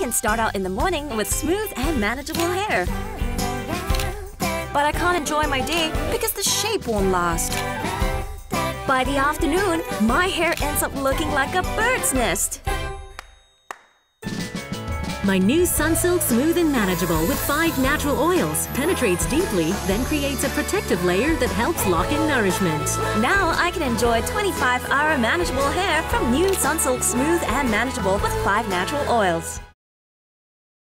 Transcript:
can start out in the morning with smooth and manageable hair. But I can't enjoy my day because the shape won't last. By the afternoon, my hair ends up looking like a bird's nest. My new Sunsilk Smooth and Manageable with five natural oils penetrates deeply, then creates a protective layer that helps lock in nourishment. Now I can enjoy 25 hour manageable hair from new Sunsilk Smooth and Manageable with 5 natural oils.